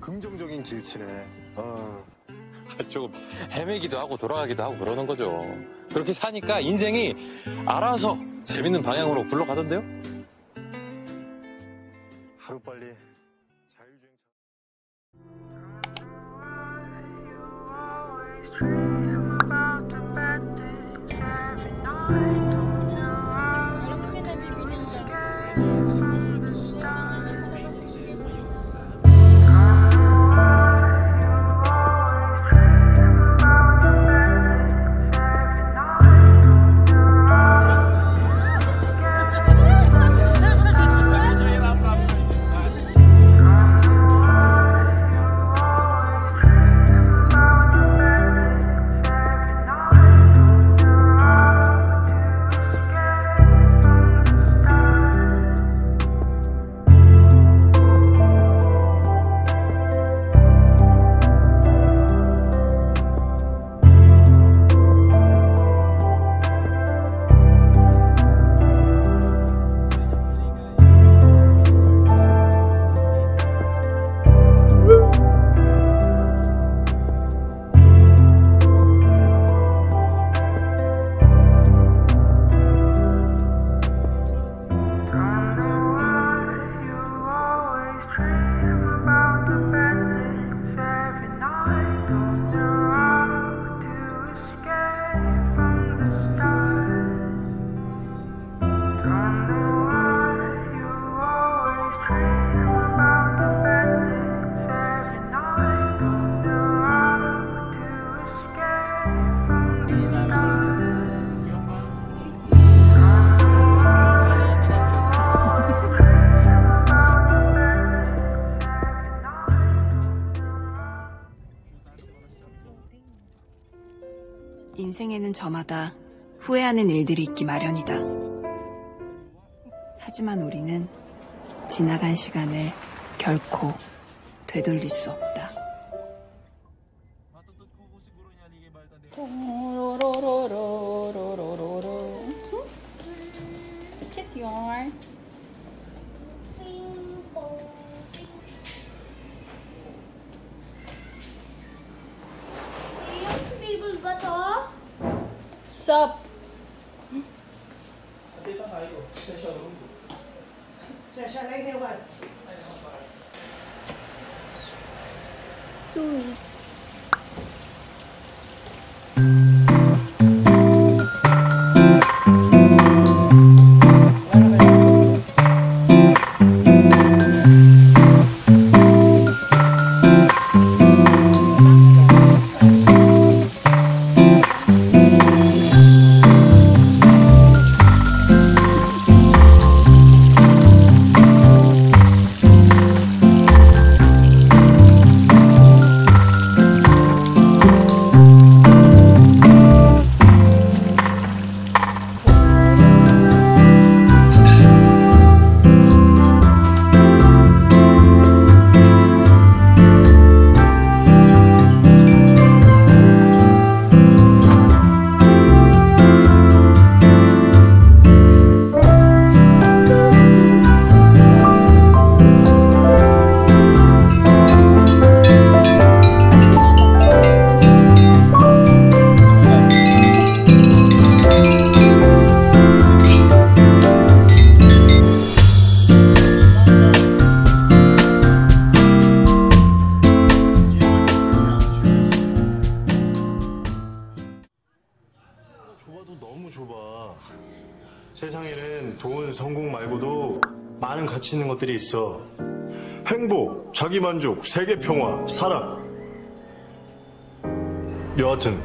긍정적인 길치네. 아, 조금 헤매기도 하고 돌아가기도 하고 그러는 거죠. 그렇게 사니까 인생이 알아서 재밌는 방향으로 굴러가던데요? 인생에는 저마다 후회하는 일들이 있기 마련이다. 하지만 우리는 지나간 시간을 결코 되돌릴 수 없다. Your Up? 세상에는 돈, 성공 말고도 많은 가치 있는 것들이 있어. 행복, 자기만족, 세계평화, 사랑. 여하튼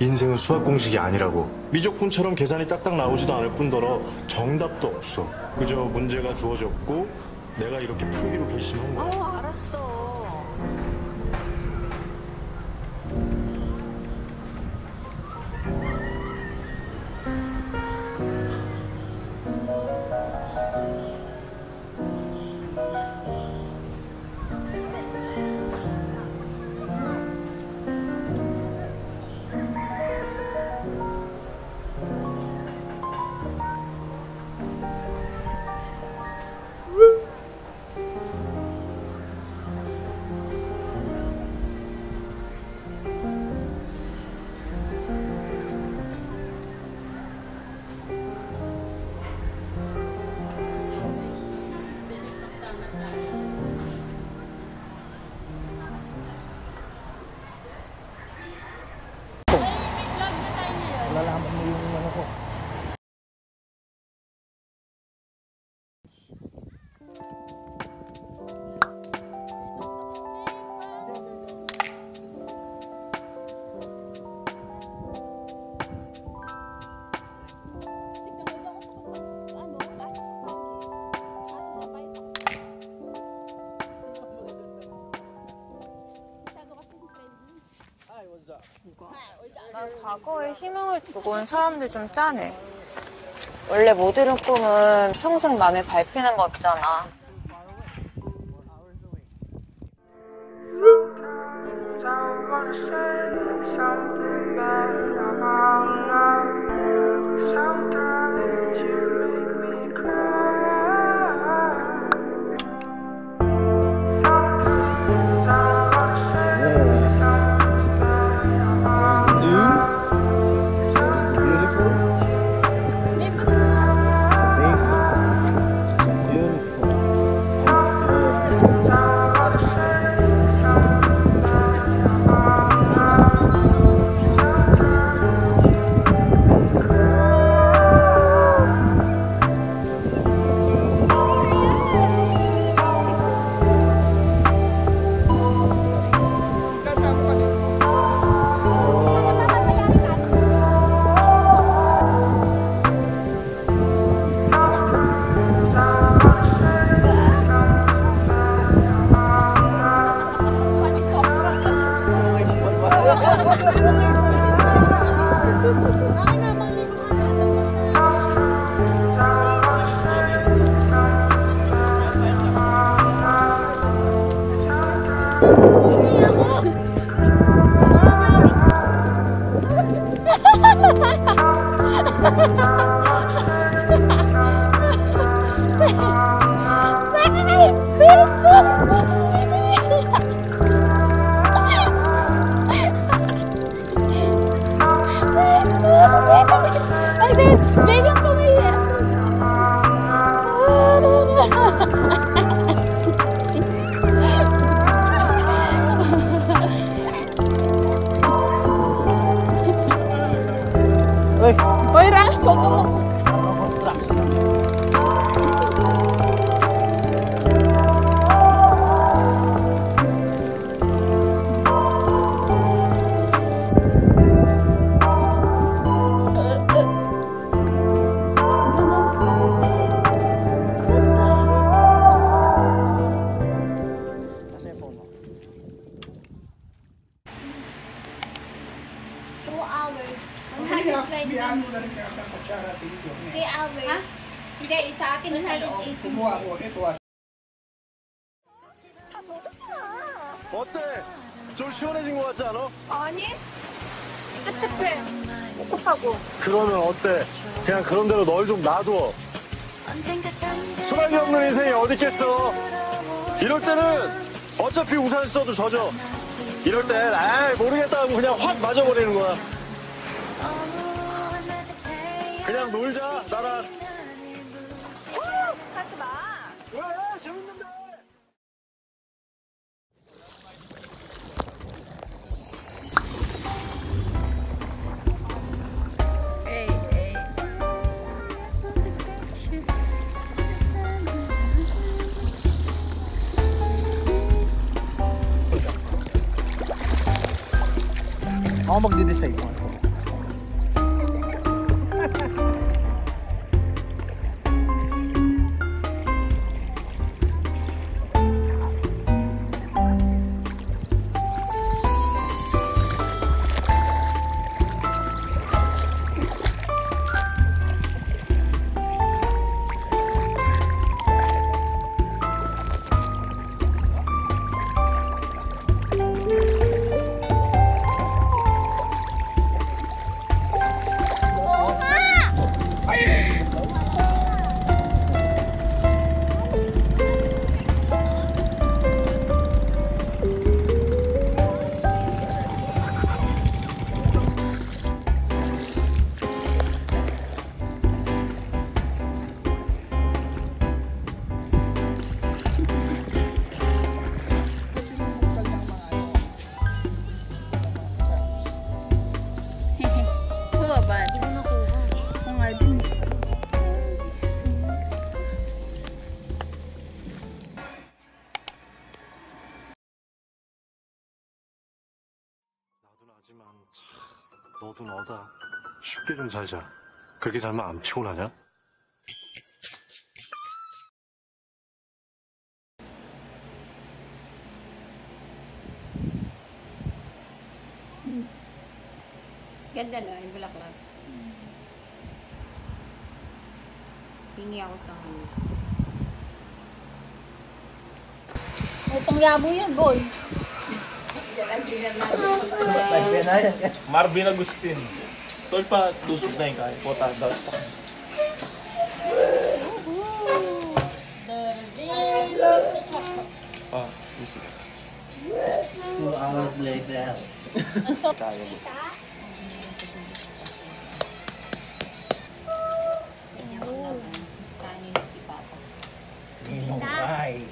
인생은 수학 공식이 아니라고. 미적분처럼 계산이 딱딱 나오지도 않을 뿐더러 정답도 없어. 그저 문제가 주어졌고 내가 이렇게 풀기로 결심한 거야. 알았어. 희망을 두고 온 사람들 좀 짠해. 원래 못 이룬 꿈은 평생 맘에 밟히는 거 있잖아. 120. Three hours. Ha? Hindi, sa akin sa loob. 180. 어때? 좀 시원해진 것 같지 않아? 아니? 찝찝해. 꿉꿉하고. 그러면 어때? 그냥 그런 대로 널 좀 놔둬. 소나기 없는 인생이 어디 있겠어? 이럴 때는 어차피 우산 써도 젖어. 이럴 땐, 아 모르겠다 하고 그냥 확 맞아버리는 거야. 그냥 놀자, 나랑. 하지 마. 왜? 재밌는데? 에이, 에 ko ba? Hindi mo nakuha. Oo nga din. 하지만 너도 너다 쉽게 좀 살자 그렇게 살면 안 피곤하냐? Ganda no, yung bulaklak. Hmm. Hingi ako sa kanya. Itong yabo yan, boy. Marvin Agustin. Tol pa, tusog na yung kaya. Pota, dapat pa. Ah, tusog. Two hours later. Tayo. All right.